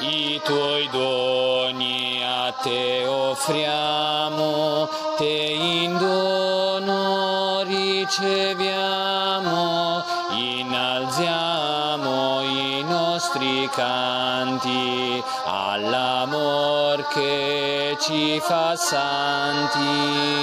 I tuoi doni a te offriamo, te in dono riceviamo, innalziamo i nostri canti all'amor che ci fa santi.